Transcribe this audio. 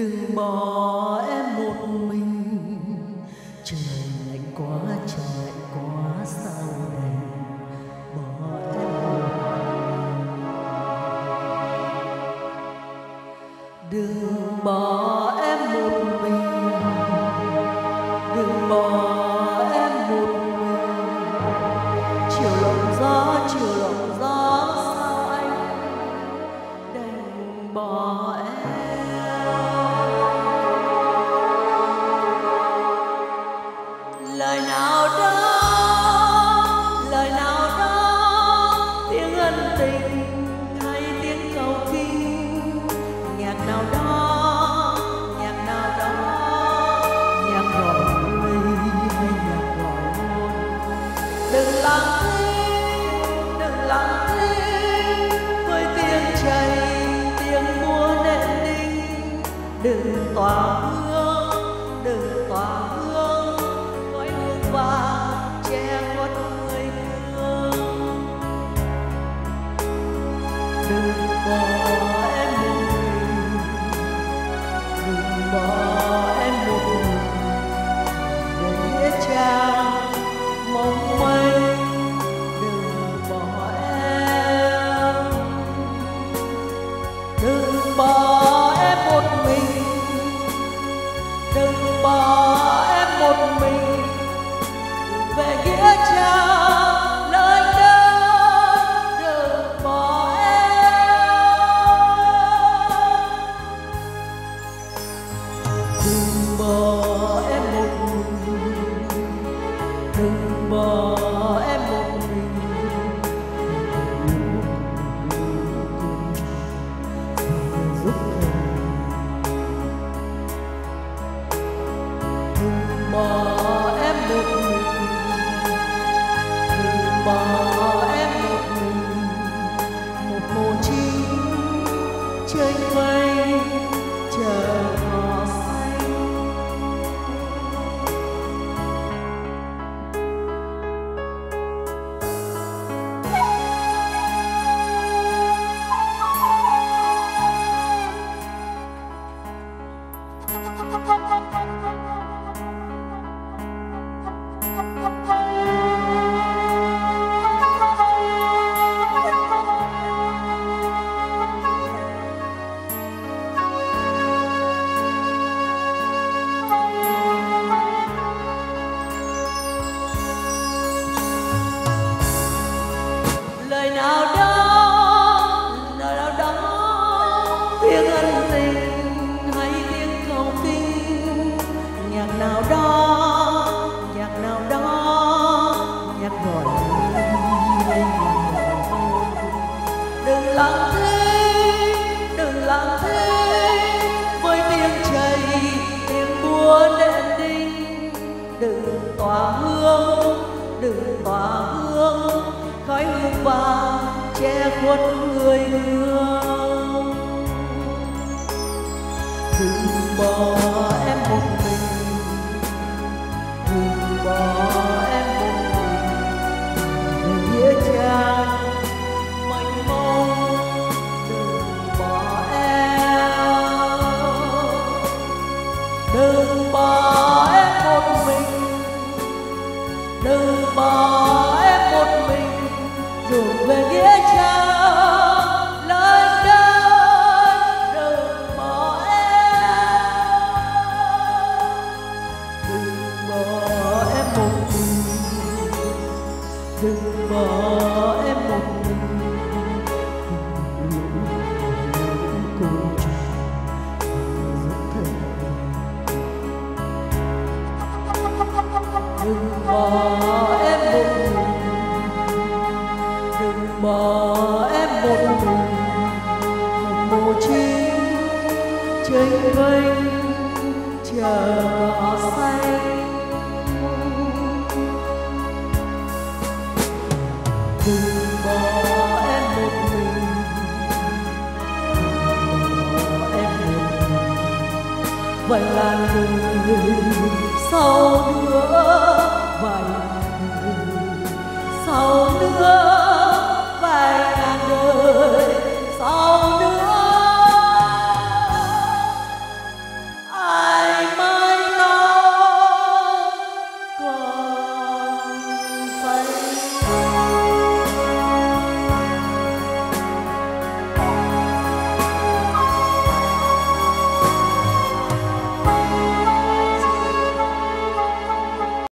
đừng bỏ đừng tỏa hương, đừng tỏa hương khói hương vàng che khuất người thương. đừng bỏ khói hương vàng che khuất người hương. Đừng bỏ em một mình đừng bỏ mà em một mình mồ mùa chi chênh vênh chờ cỏ say. đừng bỏ em một mình bỏ em một mình vậy là người sau nữa, vậy là người sau nữa